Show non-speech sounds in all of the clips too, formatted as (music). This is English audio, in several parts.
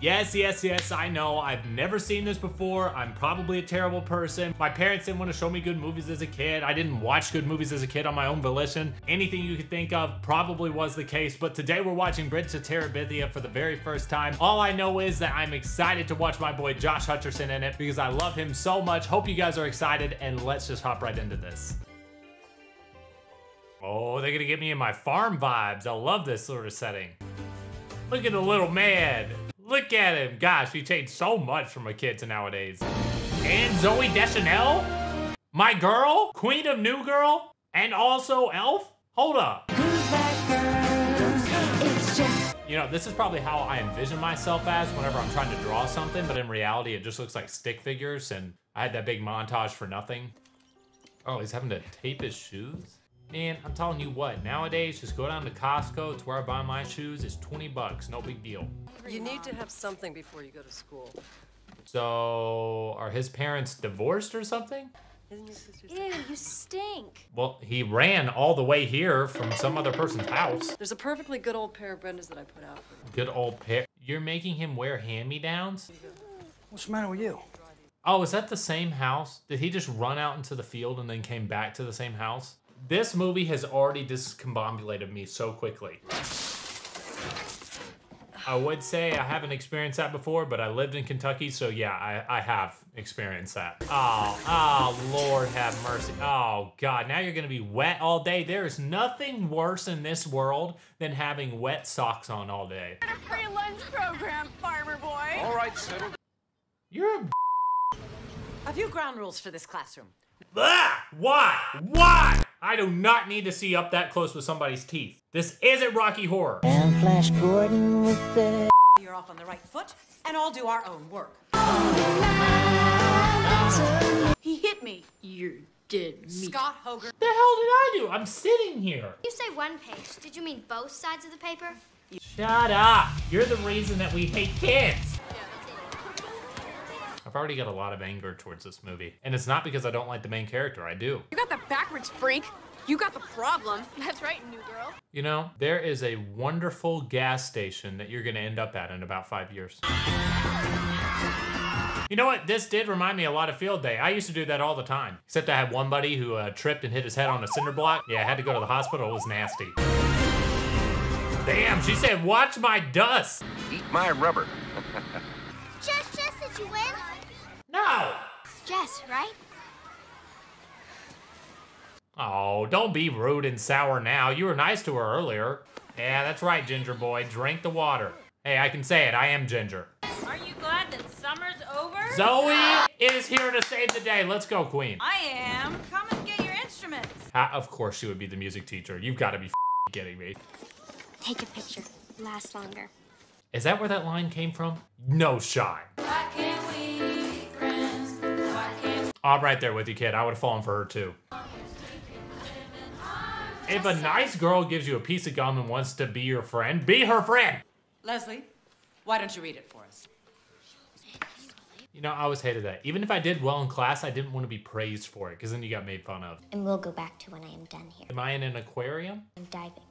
Yes, yes, yes, I know. I've never seen this before. I'm probably a terrible person. My parents didn't want to show me good movies as a kid. I didn't watch good movies as a kid on my own volition. Anything you could think of probably was the case, but today we're watching Bridge to Terabithia for the very first time. All I know is that I'm excited to watch my boy Josh Hutcherson in it because I love him so much. Hope you guys are excited, and let's just hop right into this. Oh, they're gonna get me in my farm vibes. I love this sort of setting. Look at the little man. Look at him. Gosh, he changed so much from a kid to nowadays. And Zooey Deschanel? My girl? Queen of New Girl? And also Elf? Hold up. You know, this is probably how I envision myself as whenever I'm trying to draw something, but in reality, it just looks like stick figures, and I had that big montage for nothing. Oh, he's having to tape his shoes? Man, I'm telling you what, nowadays, just go down to Costco. It's where I buy my shoes. It's 20 bucks, no big deal. You need to have something before you go to school. So, are his parents divorced or something? Isn't your sister's... Ew, you stink. Well, he ran all the way here from some other person's house. There's a perfectly good old pair of Brendas that I put out for you. Good old pair. You're making him wear hand-me-downs? What's the matter with you? Oh, is that the same house? Did he just run out into the field and then came back to the same house? This movie has already discombobulated me so quickly. I would say I haven't experienced that before, but I lived in Kentucky, so yeah, I, I have experienced that. Oh, oh, Lord have mercy. Oh, God, now you're gonna be wet all day. There is nothing worse in this world than having wet socks on all day. A Free lunch program, farmer boy. All right, settle. You're a A few ground rules for this classroom. Ah! Why? Why? I do not need to see up that close with somebody's teeth. This isn't Rocky Horror. And Flash Gordon with the You're off on the right foot, and I'll do our own work. He hit me. You did me. Scott Hoager. The hell did I do? I'm sitting here. You say one page. Did you mean both sides of the paper? Shut up. You're the reason that we hate kids. I've already got a lot of anger towards this movie. And it's not because I don't like the main character. I do. You got the backwards freak. You got the problem. That's right, new girl. You know, there is a wonderful gas station that you're going to end up at in about five years. You know what? This did remind me a lot of field day. I used to do that all the time. Except I had one buddy who uh, tripped and hit his head on a cinder block. Yeah, I had to go to the hospital. It was nasty. Damn, she said, watch my dust. Eat my rubber. Jess, Jess, did you win? No. Jess, right? Oh, don't be rude and sour now. You were nice to her earlier. Yeah, that's right, Ginger Boy. Drink the water. Hey, I can say it. I am Ginger. Aren't you glad that summer's over? Zoe is here to save the day. Let's go, Queen. I am. Come and get your instruments. Ha- of course she would be the music teacher. You've got to be f***ing kidding me. Take a picture. Last longer. Is that where that line came from? No shot. I'm right there with you, kid. I would have fallen for her too. If a nice girl gives you a piece of gum and wants to be your friend, be her friend. Leslie, why don't you read it for us? You know, I always hated that. Even if I did well in class, I didn't want to be praised for it because then you got made fun of. And we'll go back to when I am done here. Am I in an aquarium? I'm diving.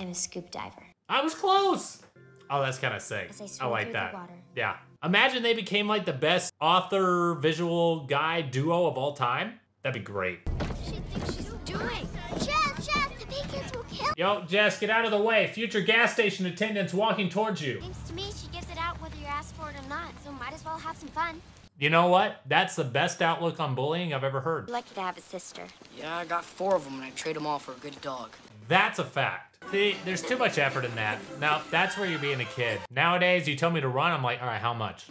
I'm a scoop diver. I was close. Oh, that's kind of sick. I I like that. water. Yeah. Imagine they became like the best author visual guy duo of all time. That'd be great. She thinks she's doing. Jess, Jess, the pecans will kill. Yo, Jess, get out of the way. Future gas station attendants walking towards you. Seems to me she gives it out whether you ask for it or not, so might as well have some fun. You know what? That's the best outlook on bullying I've ever heard. Lucky to have a sister. Yeah, I got four of them and I trade them all for a good dog. That's a fact. See, there's too much effort in that. Now, that's where you're being a kid. Nowadays, you tell me to run, I'm like, all right, how much?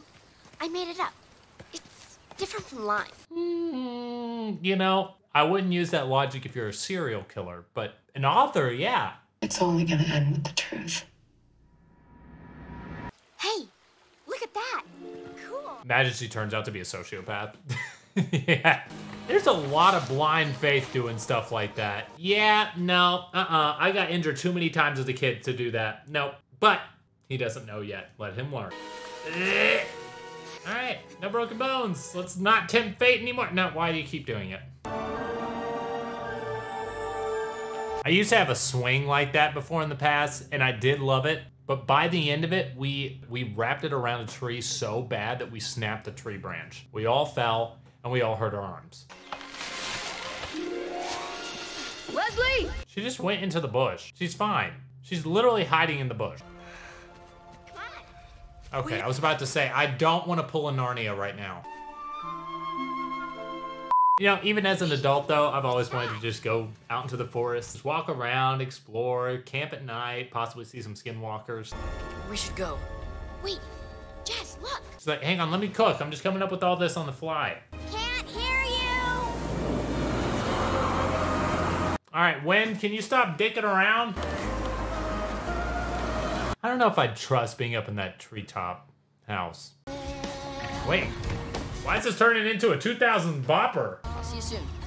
I made it up. It's different from lime. Mm, you know, I wouldn't use that logic if you're a serial killer, but an author, yeah. It's only gonna end with the truth. Hey, look at that. Cool. Majesty turns out to be a sociopath. (laughs) (laughs) yeah. There's a lot of blind faith doing stuff like that. Yeah, no, uh-uh. I got injured too many times as a kid to do that. No, but he doesn't know yet. Let him learn. All right, no broken bones. Let's not tempt fate anymore. No, why do you keep doing it? I used to have a swing like that before in the past, and I did love it, But by the end of it, we we wrapped it around a tree so bad that we snapped the tree branch. We all fell and we all hurt our arms. Leslie! She just went into the bush. She's fine. She's literally hiding in the bush. Okay, I was about to say, I don't want to pull a Narnia right now. You know, even as an adult though, I've always wanted to just go out into the forest, just walk around, explore, camp at night, possibly see some skinwalkers. We should go. Wait. She's like, hang on, let me cook. I'm just coming up with all this on the fly. Can't hear you. All right, Wen, can you stop dicking around? I don't know if I'd trust being up in that treetop house. Wait, why is this turning into a 2000 bopper? I'll see you soon.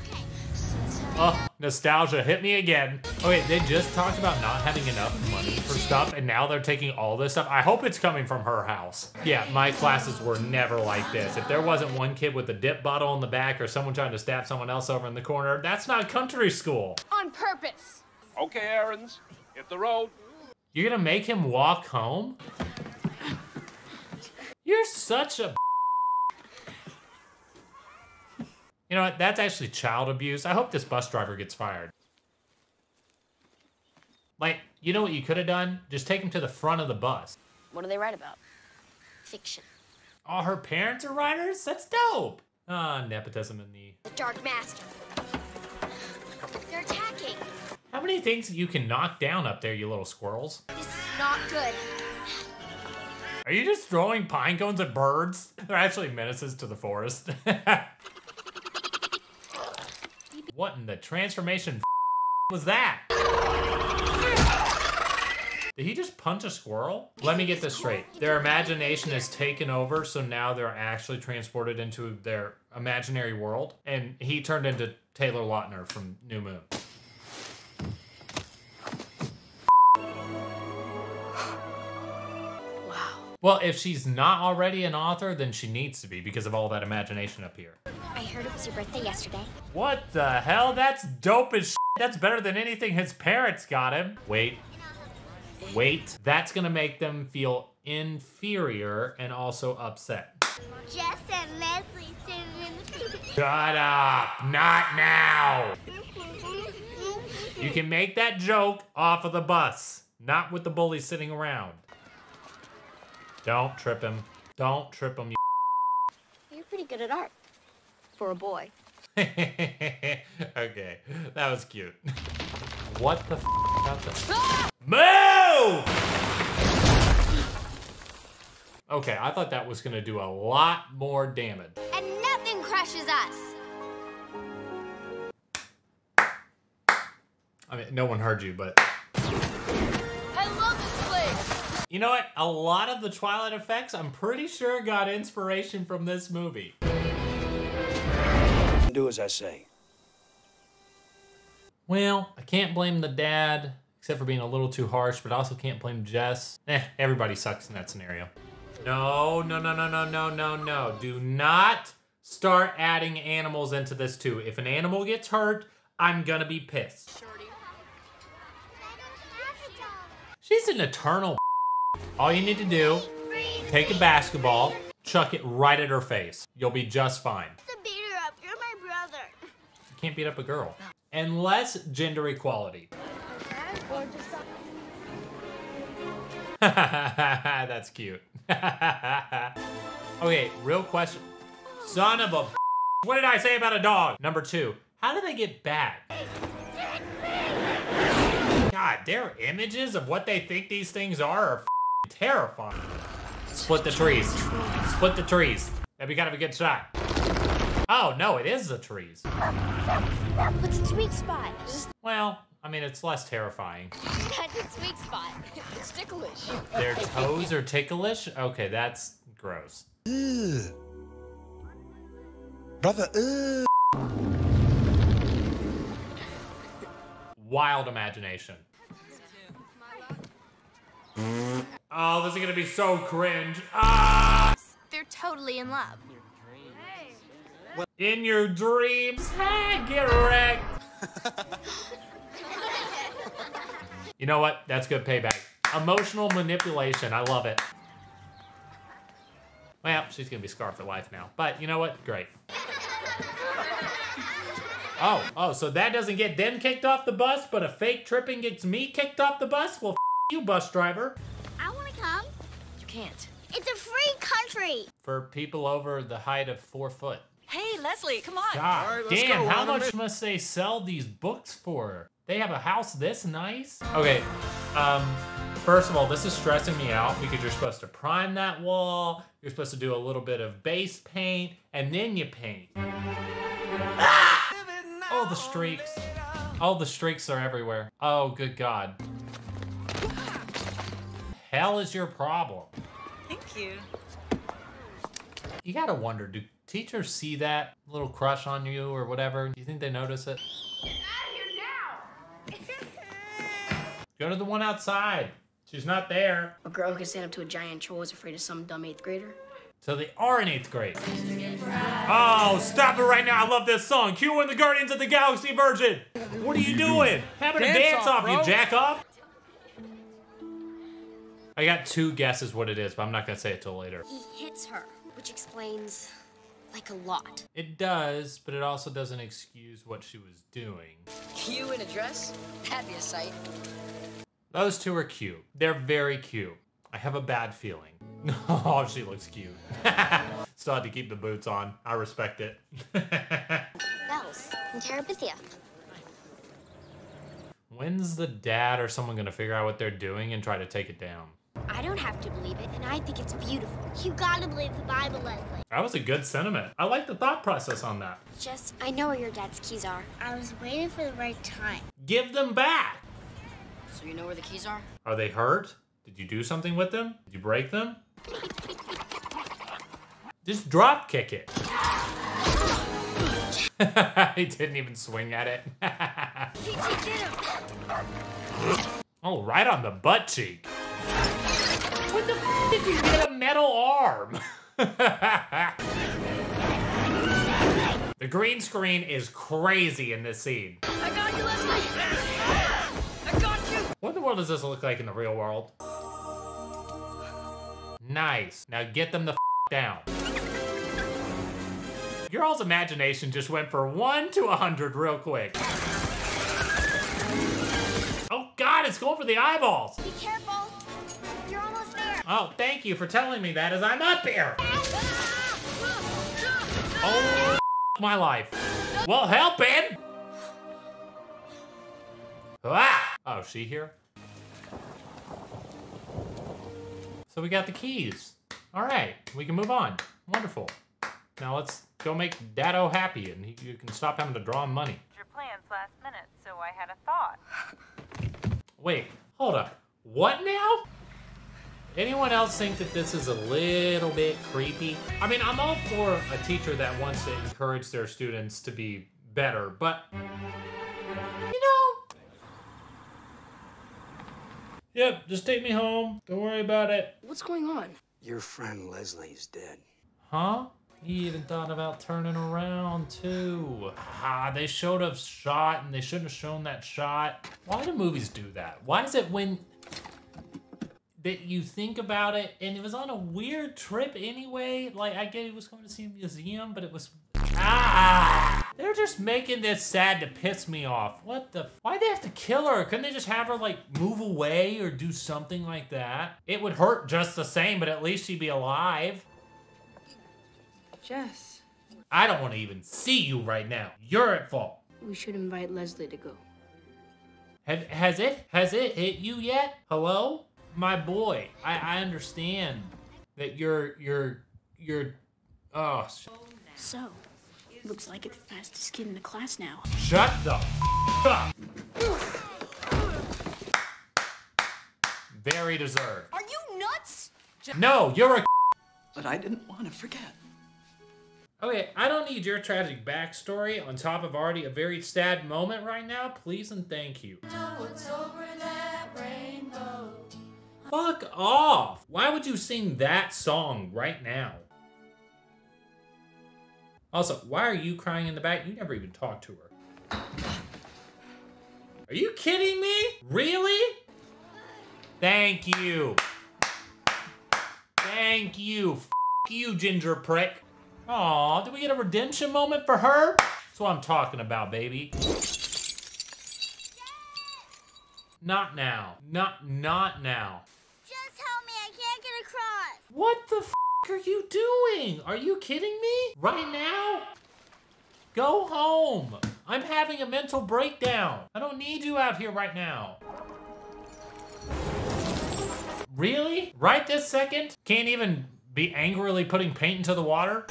Oh, nostalgia hit me again. Oh, okay, they just talked about not having enough money for stuff, and now they're taking all this stuff. I hope it's coming from her house. Yeah, my classes were never like this. If there wasn't one kid with a dip bottle in the back or someone trying to stab someone else over in the corner, that's not country school. On purpose. Okay, Aaron's. Hit the road. You're gonna make him walk home? You're such a. You know what? That's actually child abuse. I hope this bus driver gets fired. Like, you know what you could have done? Just take him to the front of the bus. What do they write about? Fiction. All her parents are writers? That's dope. Ah, nepotism in the. The Dark Master. They're attacking. How many things you can knock down up there, you little squirrels? This is not good. Are you just throwing pine cones at birds? (laughs) They're actually menaces to the forest. (laughs) what in the transformation (laughs) was that? Did he just punch a squirrel? Let me get this straight. Their imagination has taken over, so now they're actually transported into their imaginary world. And he turned into Taylor Lautner from New Moon. Wow. Well, if she's not already an author, then she needs to be because of all that imagination up here. I heard it was your birthday yesterday. What the hell? That's dope as shit. That's better than anything his parents got him. Wait. Wait. That's gonna make them feel inferior and also upset. Jess and Leslie Shut up. Not now. You can make that joke off of the bus, not with the bully sitting around. Don't trip him. Don't trip him, you You're pretty good at art. For a boy. (laughs) okay, that was cute. What the f about that? (laughs) Ah! Move! Okay, I thought that was gonna do a lot more damage. And nothing crushes us. I mean, no one heard you, but I love this place. you know what? A lot of the Twilight effects, I'm pretty sure, got inspiration from this movie. Do as I say. Well, I can't blame the dad, except for being a little too harsh, but I also can't blame Jess. Eh, everybody sucks in that scenario. No, no, no, no, no, no, no, no. Do not start adding animals into this too. If an animal gets hurt, I'm gonna be pissed. She's an eternal. (laughs) All you need to do, take a basketball, chuck it right at her face. You'll be just fine. To beat her up. You're my brother. You can't beat up a girl. Unless gender equality. (laughs) That's cute. (laughs) okay, real question. Son of a. What did I say about a dog? Number two, how do they get back? God, their images of what they think these things are are terrifying. Split the trees. Split the trees. That'd be kind of a good shot. Oh, no, it is the trees. What's its weak spot? Well, I mean, it's less terrifying. That's its weak spot. It's ticklish. Their toes are ticklish? Okay, that's gross. Brother, ugh. Wild imagination. Oh, this is gonna be so cringe. Ah! They're totally in love. In your dreams, hey, get wrecked. (laughs) you know what? That's good payback. Emotional manipulation. I love it. Well, she's gonna be scarred for life now. But you know what? Great. Oh, oh, so that doesn't get them kicked off the bus, but a fake tripping gets me kicked off the bus? Well, you, bus driver. I want to come. You can't. It's a free country. For people over the height of four foot. Hey, Leslie, come on. God All right, let's damn, go, how Anna. much must they sell these books for? They have a house this nice? Okay, um, first of all, this is stressing me out because you're supposed to prime that wall, you're supposed to do a little bit of base paint, and then you paint. Ah! Oh, the streaks. Oh, the streaks are everywhere. Oh, good God. Hell is your problem? Thank you. You gotta wonder, do teachers see that little crush on you or whatever? Do you think they notice it? Out here now! Go to the one outside. She's not there. A girl who can stand up to a giant troll is afraid of some dumb eighth grader. So they are in eighth grade. Oh, stop it right now. I love this song. Cue in the Guardians of the Galaxy version. What are you doing? Having a Dance dance off, off, you jack off? I got two guesses what it is, but I'm not gonna say it till later. He hits her, which explains like a lot. It does, but it also doesn't excuse what she was doing. You in a dress? That'd be a sight. Those two are cute. They're very cute. I have a bad feeling. (laughs) Oh, she looks cute. (laughs) Still had to keep the boots on. I respect it. (laughs) Bells in Terabithia. When's the dad or someone gonna figure out what they're doing and try to take it down? I don't have to believe it, and I think it's beautiful. You gotta believe the Bible, Leslie. That was a good sentiment. I like the thought process on that. Just, I know where your dad's keys are. I was waiting for the right time. Give them back. So you know where the keys are? Are they hurt? Did you do something with them? Did you break them? Just drop kick it. (laughs) he didn't even swing at (laughs) it. oh, right on the butt cheek. When the f did you get a metal arm? (laughs) the green screen is crazy in this scene. I got you, Leslie. I got you. What in the world does this look like in the real world? Nice. Now get them the f down. Your all's imagination just went for one to a hundred real quick. Oh God, it's going for the eyeballs. Oh, thank you for telling me that as I'm up here. Oh, my life. Well, helping. Ah! Oh, she here? So we got the keys. All right, we can move on. Wonderful. Now let's go make Dado happy and he, you can stop having to draw him money. Your plans last minute, so I had a thought. Wait, hold up. What now? Anyone else think that this is a little bit creepy? I mean, I'm all for a teacher that wants to encourage their students to be better, but you know. Yep, just take me home. Don't worry about it. What's going on? Your friend Leslie's dead. Huh? He even thought about turning around too. Ah, they showed a shot and they shouldn't have shown that shot. Why do movies do that? Why is it when that you think about it and it was on a weird trip anyway? Like I get he was going to see a museum, but it was Ah! They're just making this sad to piss me off. What the? Why'd they have to kill her? Couldn't they just have her like move away or do something like that? It would hurt just the same, but at least she'd be alive. Jess. I don't want to even see you right now. You're at fault. We should invite Leslie to go. Have, has it has it hit you yet? Hello, my boy. I, I understand that you're you're you're. Oh, sh- So, looks like it's the fastest kid in the class now. shut the f- up. Very deserved. Are you nuts? No, you're a. But I didn't want to forget. Okay, I don't need your tragic backstory on top of already a very sad moment right now. Please and thank you. Fuck off! Why would you sing that song right now? Also, why are you crying in the back? You never even talked to her. Are you kidding me? Really? Thank you. Thank you. F you, ginger prick. Aw, did we get a redemption moment for her? That's what I'm talking about, baby. Not now. Not not now. Just help me, I can't get across. What the f are you doing? Are you kidding me? Right now? Go home. I'm having a mental breakdown. I don't need you out here right now. Really? Right this second? Can't even be angrily putting paint into the water?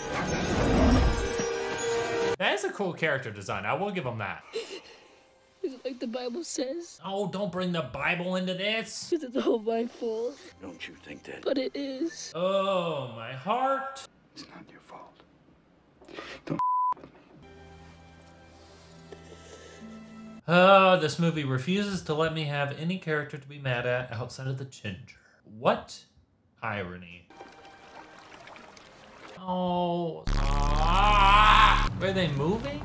That is a cool character design. I will give him that. (laughs) Is it like the Bible says? Oh, don't bring the Bible into this. Is it all my fault? Don't you think that? But it is. Oh, my heart. It's not your fault. Don't Oh, this movie refuses to let me have any character to be mad at outside of the ginger. What irony. Oh. Ah! Are they moving?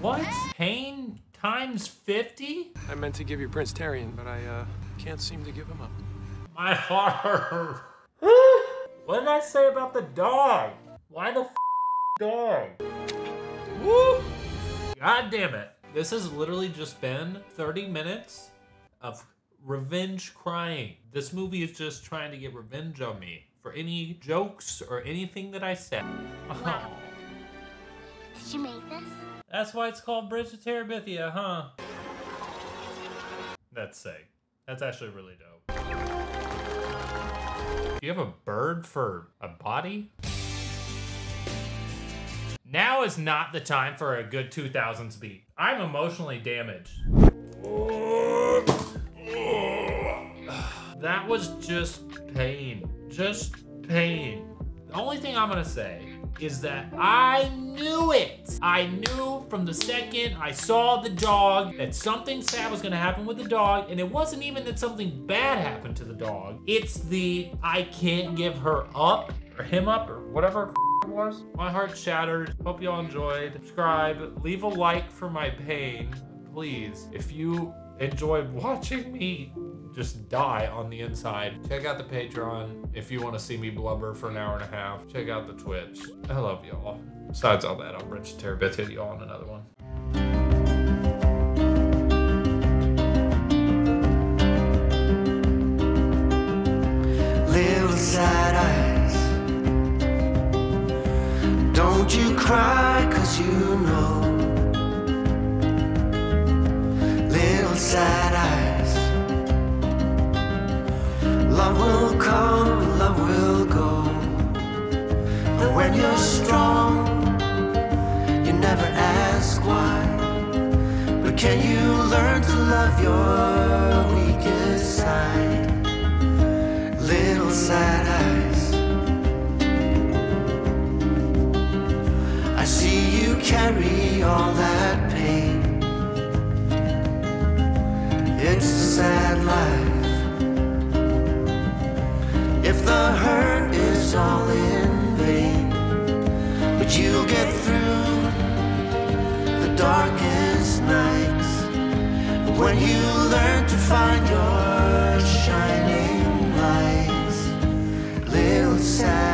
What? Pain times 50? I meant to give you Prince Terrien, but I uh, can't seem to give him up. My (laughs) heart. what did I say about the dog? Why the f dog? Woo! God damn it. This has literally just been 30 minutes of revenge crying. This movie is just trying to get revenge on me for any jokes or anything that I said. Oh, (laughs) Did you make this? That's why it's called Bridge to Terabithia, huh? That's sick. That's actually really dope. Do you have a bird for a body? Now is not the time for a good 2000s beat. I'm emotionally damaged. That was just pain. Just pain. The only thing I'm gonna say is that I knew it. I knew from the second I saw the dog that something sad was gonna happen with the dog, and it wasn't even that something bad happened to the dog. It's the I can't give her up or him up or whatever (laughs) it was. My heart shattered. Hope y'all enjoyed. Subscribe. Leave a like for my pain, please. If you enjoyed (laughs) watching me just die on the inside. Check out the Patreon if you want to see me blubber for an hour and a half. Check out the Twitch. I love y'all. Besides all that, I'll bridge to Terabith hit y'all in another one. little sad eyes. Don't you cry, cause you know. Little sad eyes. Love will come, love will go. And when you're strong, you never ask why. But can you learn to love your weakest side? little sad eyes. I see you carry all that pain. It's a sad life. The hurt is all in vain, but you'll get through the darkest nights. When you learn to find your shining lights, little sad